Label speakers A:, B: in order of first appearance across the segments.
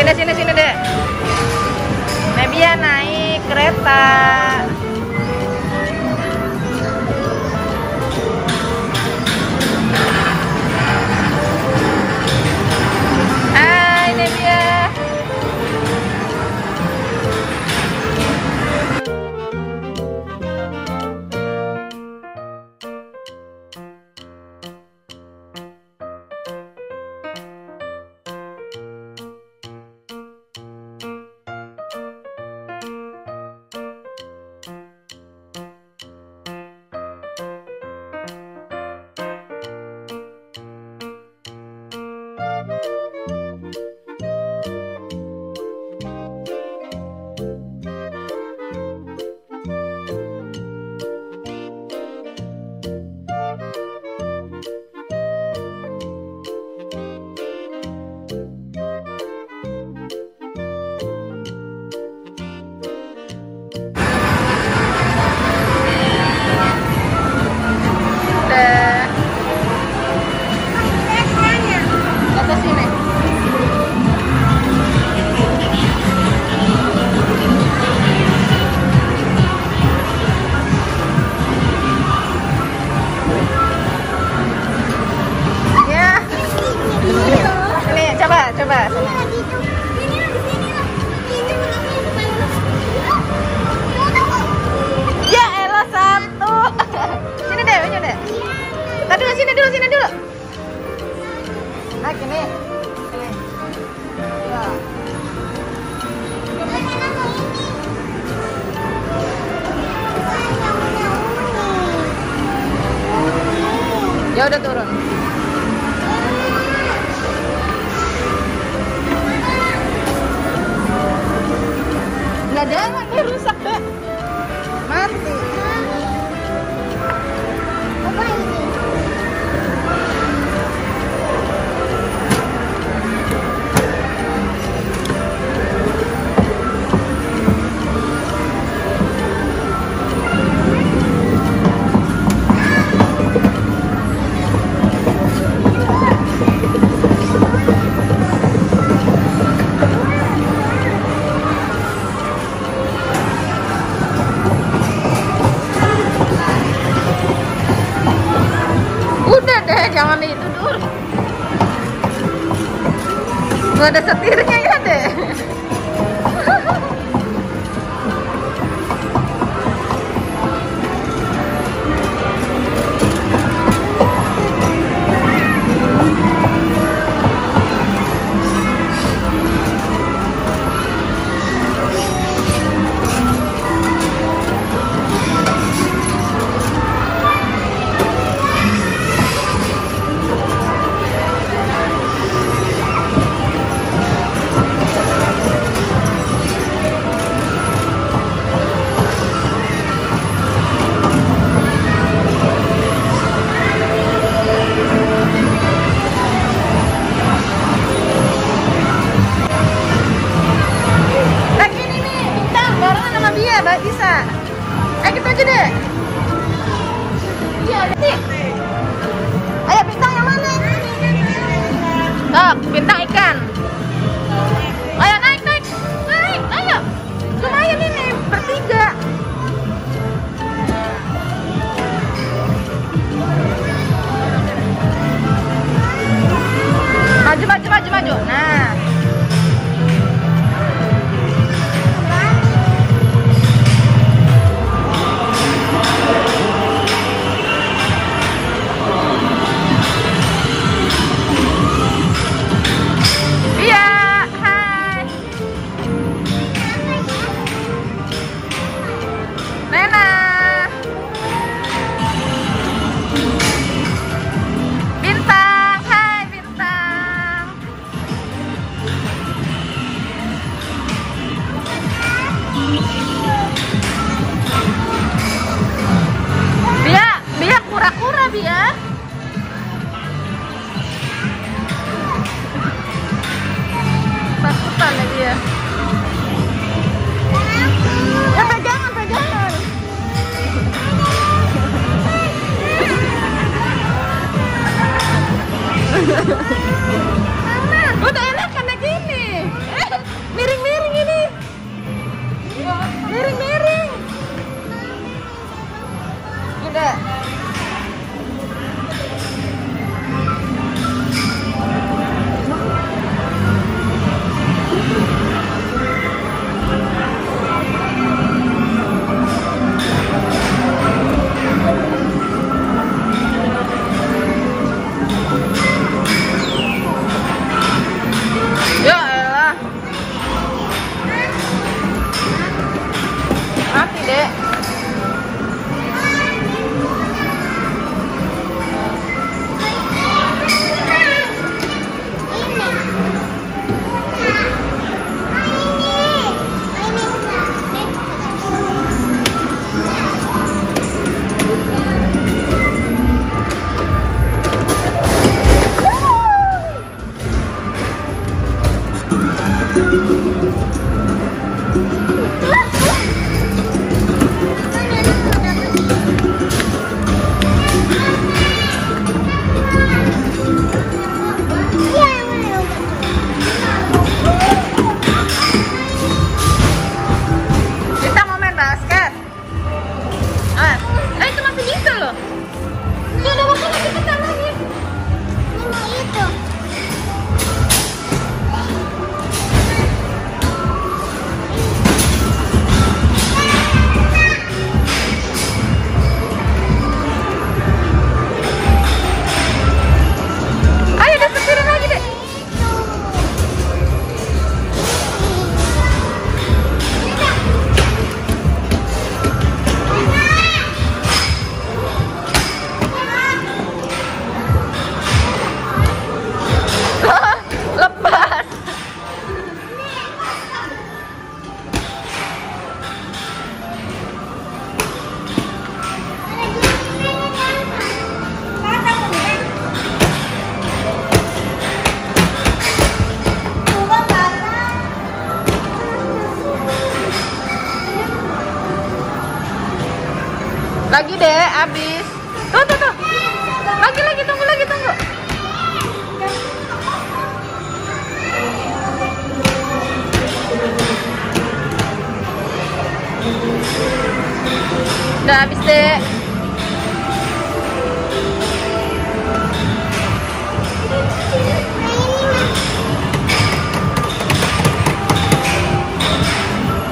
A: Sini sini sini deh. nabiya naik kereta. sini dulu, sini dulu. Nah, gini. Ya. Ya udah turun. Nggak ada jangan itu dur. Gak ada setirnya ya deh. Ayo bintang yang mana? Tak, bintang Lagi deh, abis Tuh, tuh, tuh. Lagi, lagi, tunggu, lagi, tunggu. Udah habis deh.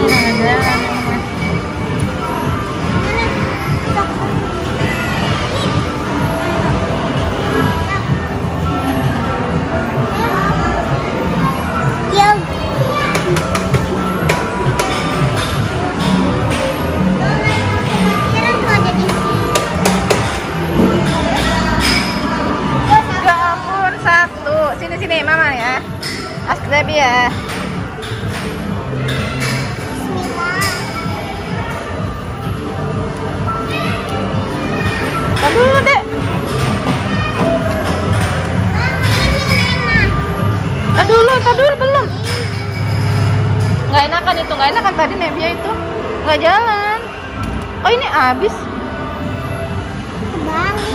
A: Yeah. ada. nggak jalan oh ini habis Kembali.